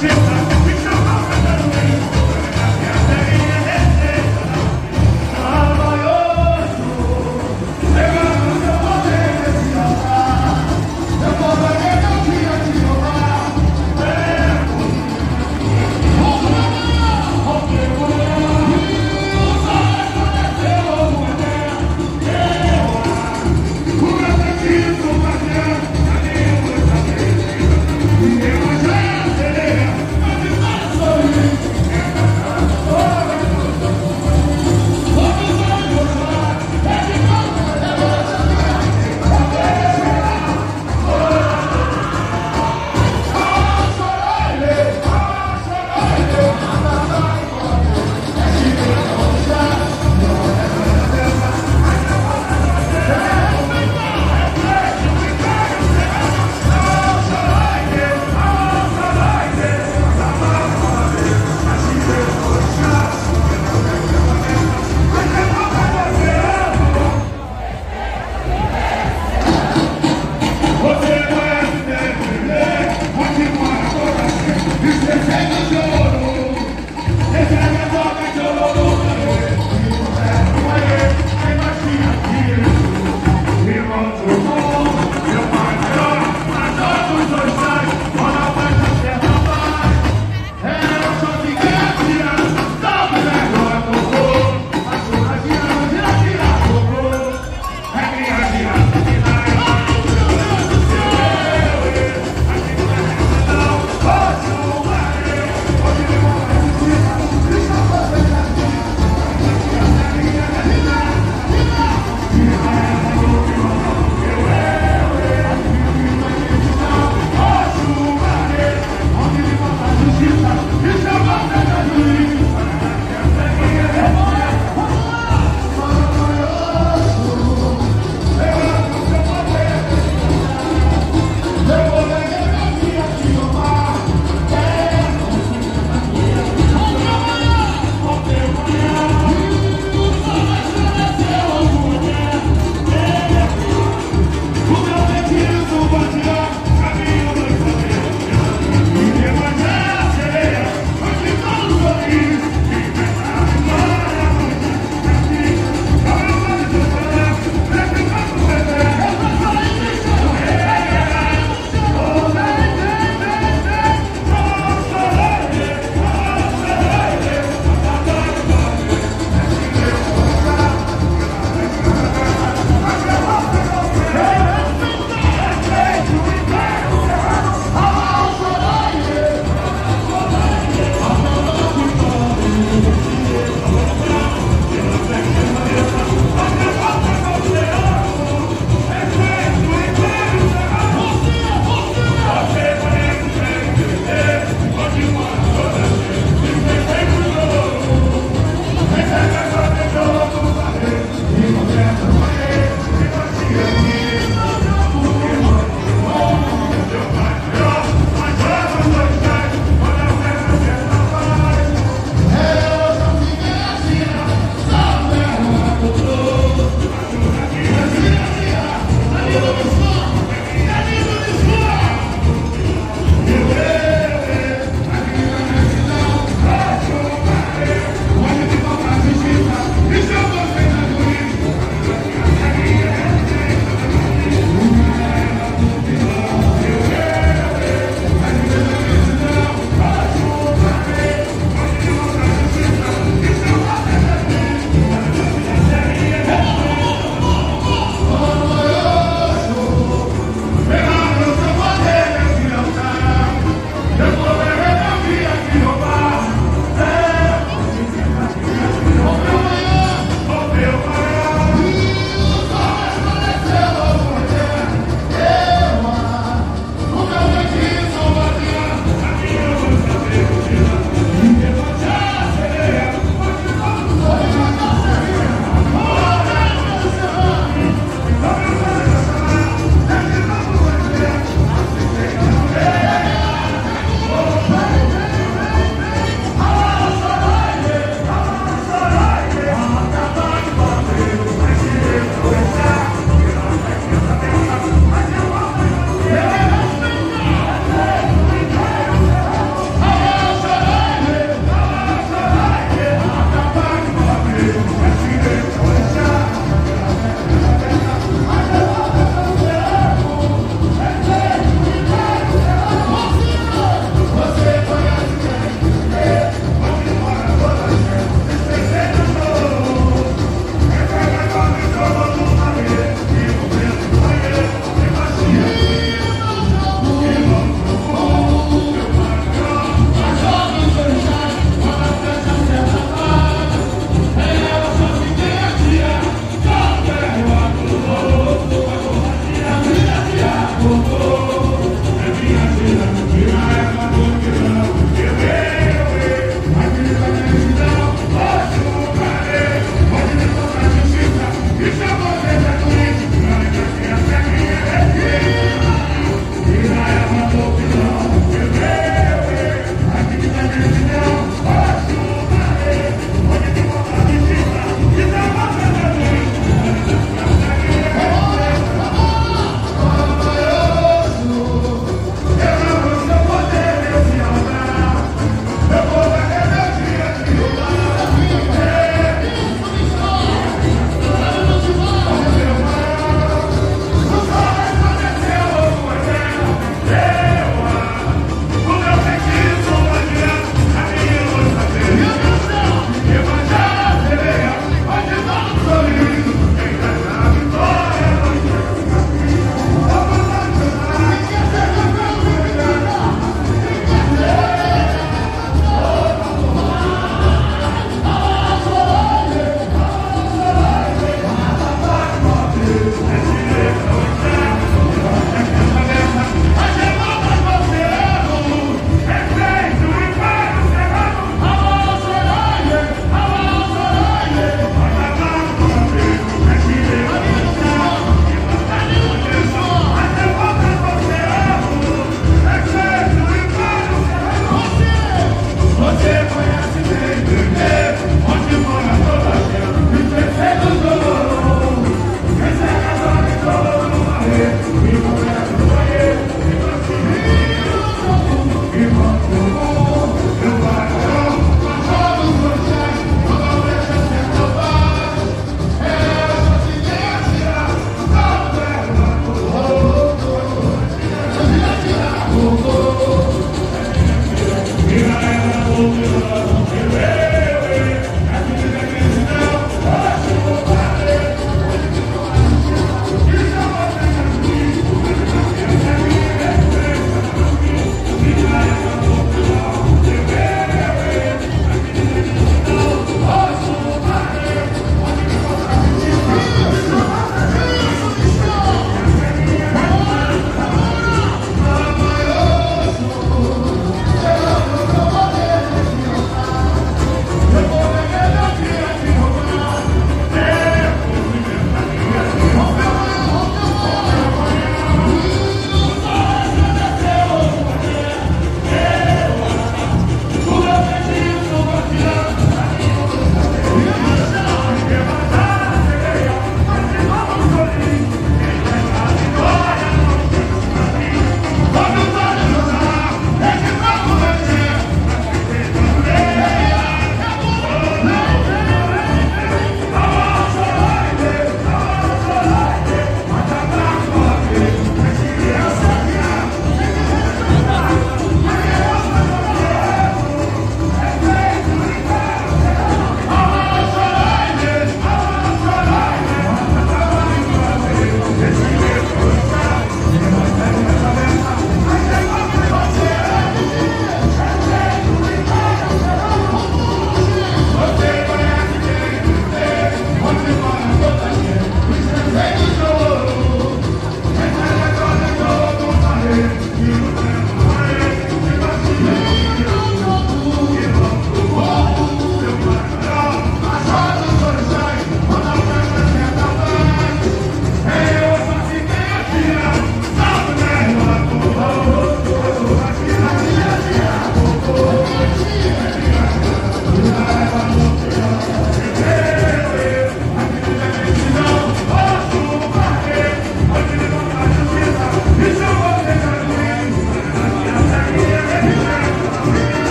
Shit.